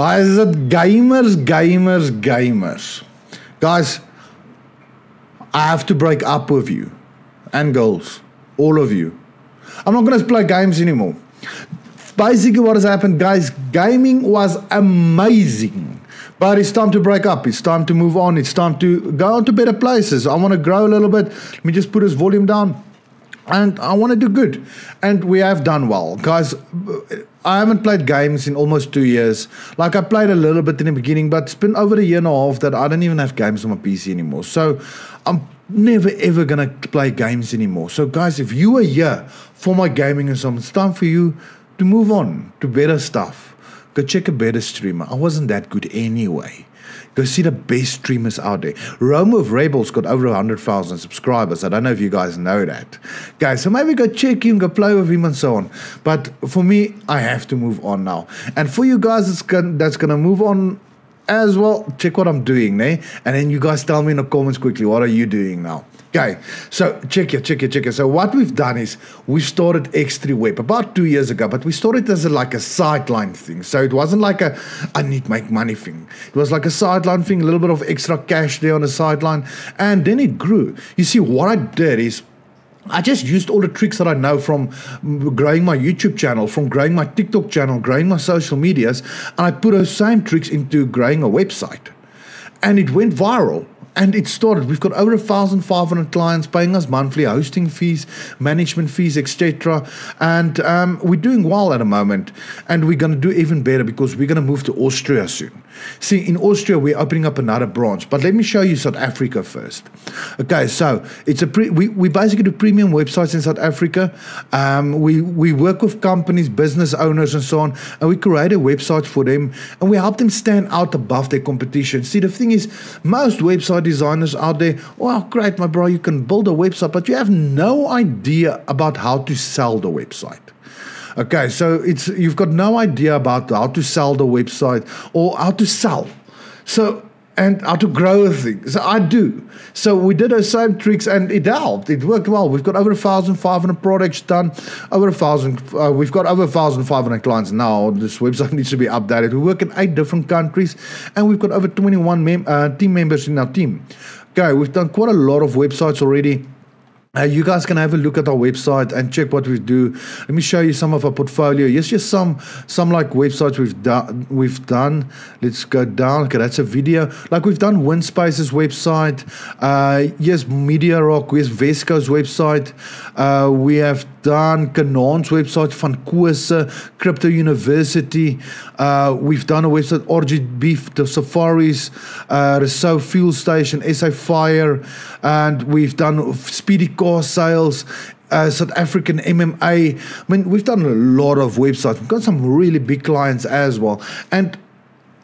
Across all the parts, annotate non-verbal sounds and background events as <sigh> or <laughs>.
Guys, gamers, gamers, gamers? Guys, I have to break up with you and girls, all of you. I'm not going to play games anymore. Basically, what has happened, guys, gaming was amazing. But it's time to break up. It's time to move on. It's time to go on to better places. I want to grow a little bit. Let me just put this volume down. And I want to do good. And we have done well. Guys, I haven't played games in almost two years. Like I played a little bit in the beginning, but it's been over a year and a half that I don't even have games on my PC anymore. So I'm never ever gonna play games anymore. So guys, if you are here for my gaming and something, it's time for you to move on to better stuff. Go check a better streamer. I wasn't that good anyway. Go see the best streamers out there. Rome of Rebels got over 100,000 subscribers. I don't know if you guys know that. Guys, so maybe go check him, go play with him and so on. But for me, I have to move on now. And for you guys that's going gonna move on as well, check what I'm doing, eh? And then you guys tell me in the comments quickly, what are you doing now? Okay, so check it, check it, check it. So what we've done is we started X3 Web about two years ago, but we started as a, like a sideline thing. So it wasn't like a I need make money thing. It was like a sideline thing, a little bit of extra cash there on the sideline, and then it grew. You see, what I did is I just used all the tricks that I know from growing my YouTube channel, from growing my TikTok channel, growing my social medias, and I put those same tricks into growing a website. And it went viral and it started. We've got over 1,500 clients paying us monthly hosting fees, management fees, etc. And um, we're doing well at the moment. And we're going to do even better because we're going to move to Austria soon. See, in Austria, we're opening up another branch. But let me show you South Africa first. Okay, so it's a pre- we, we basically do premium websites in South Africa. Um, we, we work with companies, business owners, and so on. And we create a website for them. And we help them stand out above their competition. See, the thing is, most website designers out there, well, great, my bro, you can build a website, but you have no idea about how to sell the website. Okay, so it's you've got no idea about how to sell the website or how to sell. So and how to grow a thing. So I do. So we did those same tricks and it helped. It worked well. We've got over 1,500 products done. Over a thousand. Uh, we've got over 1,500 clients now. This website <laughs> needs to be updated. We work in eight different countries and we've got over 21 mem- uh, team members in our team. Okay, we've done quite a lot of websites already. Uh, you guys can have a look at our website and check what we do. Let me show you some of our portfolio. Yes, just some some like websites we've done. We've done. Let's go down. Okay, that's a video. Like we've done WinSpace's website. Uh, yes, Media Rock. Yes, Vesco's website. Uh, we have done Canaan's website, Van Kose, Crypto University. Uh, we've done a website, RGB, the Safaris, uh, Rousseau Fuel Station, SA Fire, and we've done Speedy car sales, uh, South African MMA. I mean, we've done a lot of websites. We've got some really big clients as well. And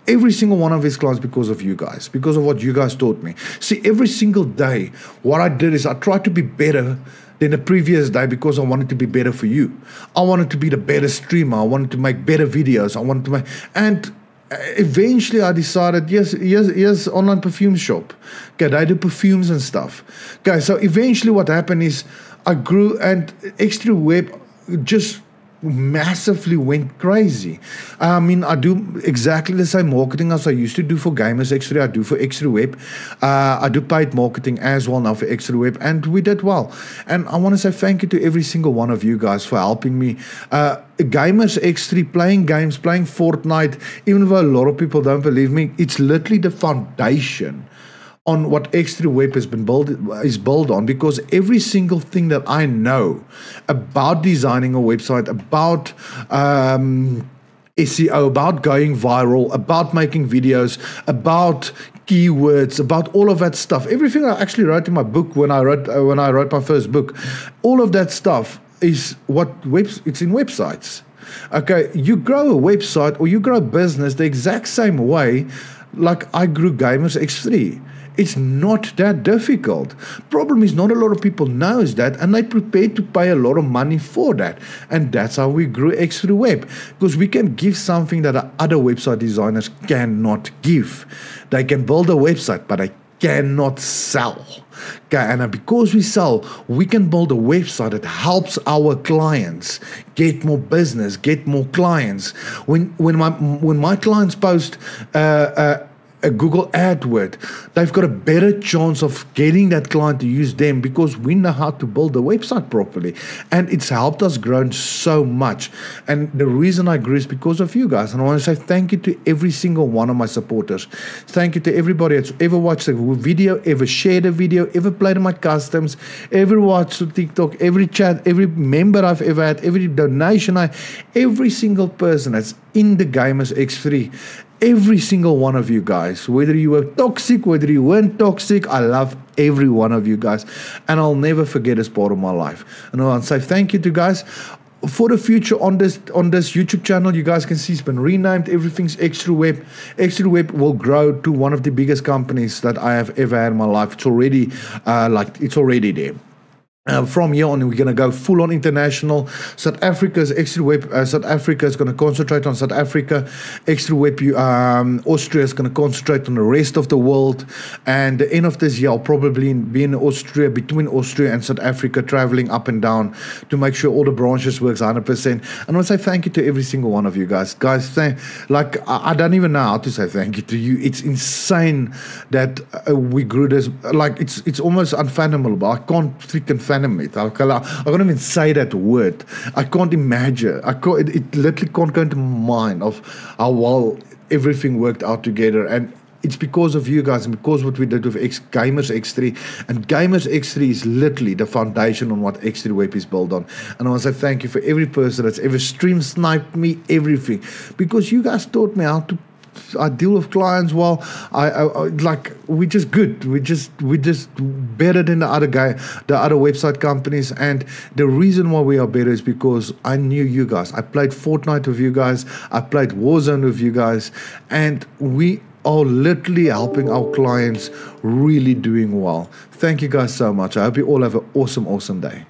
every single one of his clients because of you guys, because of what you guys taught me. See, every single day, what I did is I tried to be better than the previous day because I wanted to be better for you. I wanted to be the better streamer. I wanted to make better videos. I wanted to make and uh, eventually I decided, yes, yes, yes, online perfume shop. Okay, they do perfumes and stuff. Okay, so eventually what happened is I grew and X3 Web just massively went crazy. I mean, I do exactly the same marketing as I used to do for Gamers X3. I do for X3 Web. Uh, I do paid marketing as well now for X3 Web, and we did well. And I want to say thank you to every single one of you guys for helping me. Uh, Gamers X3 playing games, playing Fortnite, even though a lot of people don't believe me, it's literally the foundation on what X3 Web has been built is built on because every single thing that I know about designing a website, about um, SEO, about going viral, about making videos, about keywords, about all of that stuff. Everything I actually wrote in my book when I wrote uh, when I wrote my first book, all of that stuff is what webs it's in websites. Okay, you grow a website or you grow a business the exact same way like I grew Gamers X3 it's not that difficult. Problem is not a lot of people knows that and they prepared to pay a lot of money for that. And that's how we grew X3 Web. Because we can give something that other website designers cannot give. They can build a website, but they cannot sell. Okay, and uh, because we sell, we can build a website that helps our clients get more business, get more clients. When when my when my clients post uh, uh, a Google AdWord, they've got a better chance of getting that client to use them because we know how to build a website properly. And it's helped us grow so much. And the reason I grew is because of you guys. And I want to say thank you to every single one of my supporters. Thank you to everybody that's ever watched a video, ever shared a video, ever played my customs, ever watched a TikTok, every chat, every member I've ever had, every donation I, every single person that's in the Gamers X3 every single one of you guys, whether you were toxic, whether you weren't toxic, I love every one of you guys. And I'll never forget as part of my life. And I want to say thank you to guys. For the future on this on this YouTube channel, you guys can see it's been renamed. Everything's X3 Web. X3 Web will grow to one of the biggest companies that I have ever had in my life. It's already uh, like it's already there. Uh, from here on, we're going to go full on international. South Africa's X3 Web, uh, South Africa is going to concentrate on South Africa. X3 Web, um, Austria is going to concentrate on the rest of the world. And the end of this year, I'll probably be in Austria, between Austria and South Africa, traveling up and down to make sure all the branches works 100%. And I want to say thank you to every single one of you guys. Guys, thank, like, I, I don't even know how to say thank you to you. It's insane that uh, we grew this. Like, it's, it's almost unfathomable. I can't freaking fathom can't, I can't even say that word. I can't imagine. I can't, it, it literally can't go into my mind of how well everything worked out together. And it's because of you guys and because what we did with X Gamers X3 and Gamers X3 is literally the foundation on what X3 Web is built on. And I want to say thank you for every person that's ever stream sniped me, everything, because you guys taught me how to I deal with clients well. I, I, I, like we just good. We just we just better than the other guy, the other website companies. And the reason why we are better is because I knew you guys. I played Fortnite with you guys. I played Warzone with you guys, and we are literally helping our clients really doing well. Thank you guys so much. I hope you all have an awesome, awesome day.